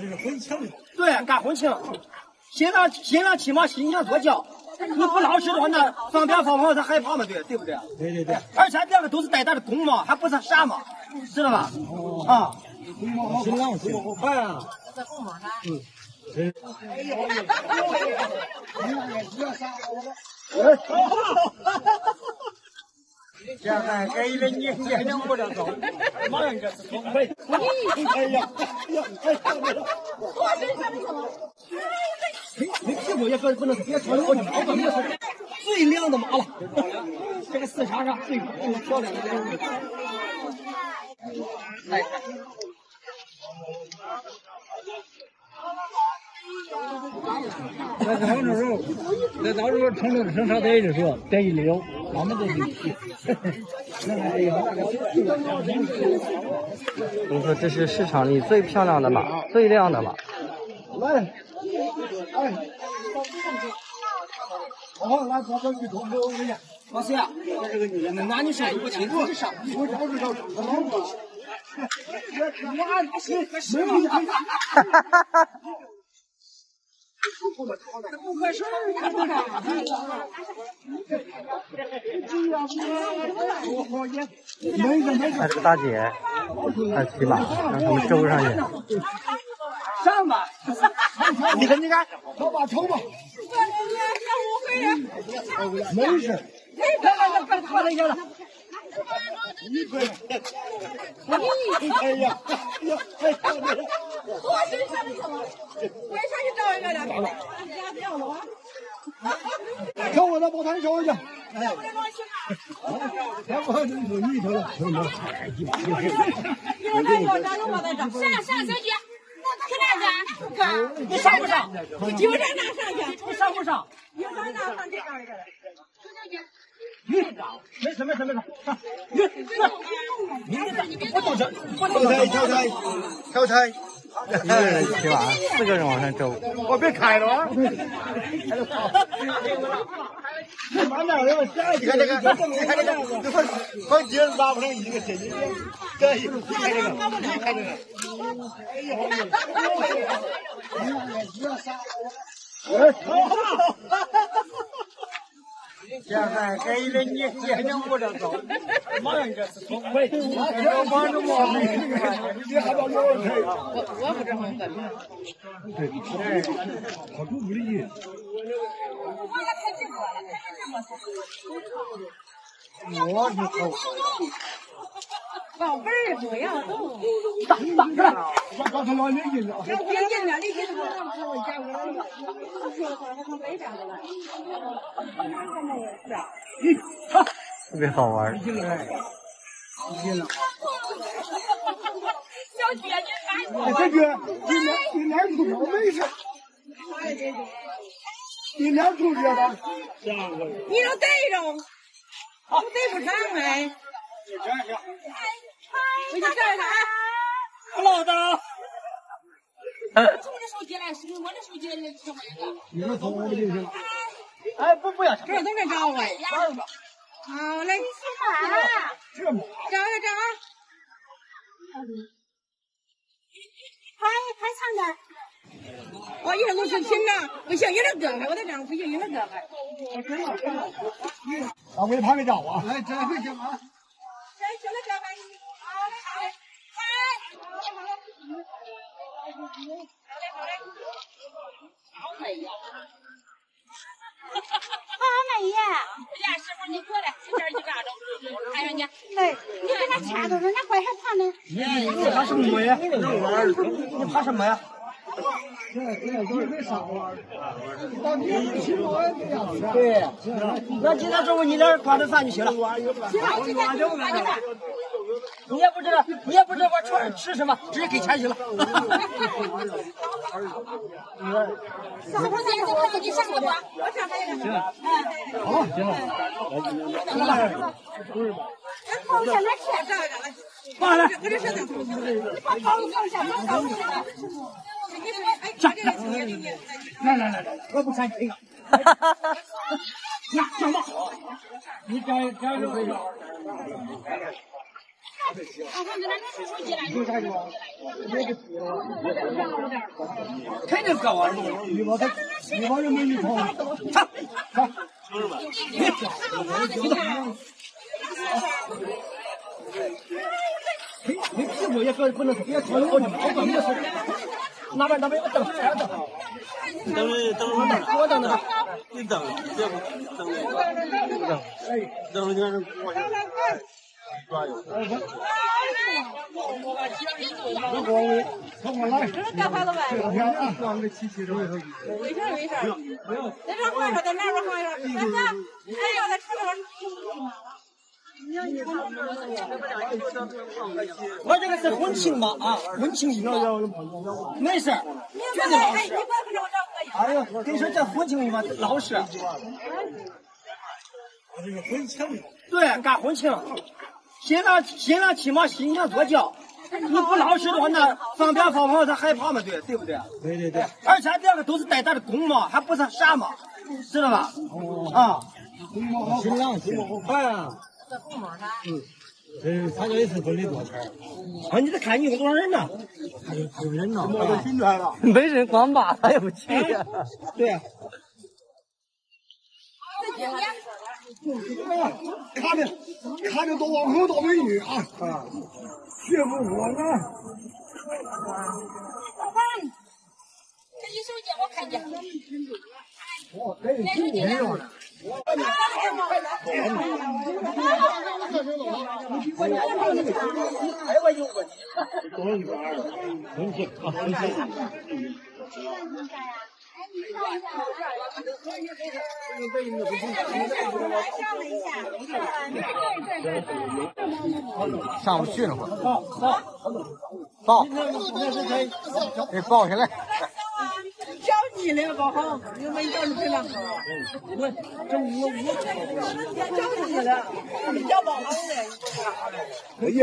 这是婚庆。对，干婚庆，新郎新郎起码新娘坐轿，你不老实的话，那放鞭放炮他害怕嘛？对对不对？对对对。而且这个都是带大的公猫，还不是傻猫，知道吧？啊，新郎新娘好快啊！嗯。哎呦！现在给了你，你还能不着走？马上这是聪明。哎呀，哎呀，哎呀！我身上的什么？你屁股也不不能别穿了，我这毛没事。最亮的马了，这个市场上最漂亮的。来看。那到时候，那到时候成都的生产队就说得一溜，他们都得去。你说这是市场里最漂亮的马，最亮的马。来，哎，好，来，咱们去多给我一下。老师呀，这个女男女不。我找老婆。哈哈哈哈。不 看不上。还是个大姐，她骑马，让他们收上去。上吧，你看，你看，抽吧，抽吧。没事。来来来，快快点下来。哎呀，哎呀，哎呀！我身上的什么？为啥去找一个的？瞧我那宝台找一下。哎，我我你说你瞅瞅，瞅瞅。有那有那有我在这。上上小姐，去哪去？你上不上？就在那上去。你上不上？你上哪上去？小姐。没事没事没事，你你我动手，我动手，挑菜挑菜，一个人骑马，四个人往上走，我别开了啊！慢点，你看这个，你看这个，好几人拉不上一个身子，可以，你看这个，你看这个，哎呀，哎，好。现在给了你，你还能不着走？马上就是聪明，要帮着我，你还把我推？我我不这么干。对，好主不理。我是好。宝贝儿不要动，挡着了，我刚才往里进了，别进了，你进了，我家我我说话还从北边过来，特别好玩。进来，进了。小姐姐，哎，小姐，你脸你脸出了没事？你脸出去了？你都逮着，我逮不上哎。你看一下。我去找一下啊！不老大。从我的手机来，是我的手机来找我一个。你们从我的就是。哎，不不要，这都在找我。好嘞。这嘛。找找找。拍拍长点。我，一会儿我是亲的，不行，有点隔开，我在这样不行，有点隔开。啊，我也拍个照啊。来，这回行吗？来，现在隔开。好美呀！好美呀！呀，师傅你过来，这边一扎着，看上去。哎，你给他掐着了，那怪害怕呢。你怕什么呀？你怕什么呀？对，那今天中午你这挂点饭就行了。你也不知道，你也不知道我出吃什么，直接给钱去了。啥时候见着他你上个吧，我上还有个。好，行了。那放下那钱找一个来。放下来。我这是在放下。你把包放下，把包放下。来来来来来，我不看这个。哈哈哈哈哈！上吧，你找找一个。肯定高啊！你把他，你把人美女跑，操！你屁股也不不能别朝我，我管没事。那边那边，我等，我等。等等等，我等等。你等，这不等等，等了就是过去。抓有。我过来，我过来。这是干啥的呗？这天啊，放个机器人。没事没事。在这放着，在那边放着。咱咱，哎呀，在车上。我这个是婚庆嘛啊，婚庆没事，绝对老实。哎呦，跟你说这婚庆嘛老实。这个婚庆。对，干婚庆，新郎新郎起码新娘多叫，你不老实的话，那放鞭放炮他害怕嘛？对对不对？对对对。而且这个都是带咱的公嘛，还不是傻嘛，知道吧？啊。新郎新娘。哎。嗯。这参加一次婚礼多少钱？啊，你得看你有多少人呢？还有还有人呢。啊。新来了。没人光骂他也不去。对。哎呀，看着看着多网红多美女啊！啊，羡慕我呢。老板，这一手机我看见。哦，这哎，我有问题。多一点，很轻啊，很轻。上午去了，会抱抱抱，给抱下来。脚你了，宝航，又没叫你。我这我我叫你了，你脚抱好嘞。哎呀，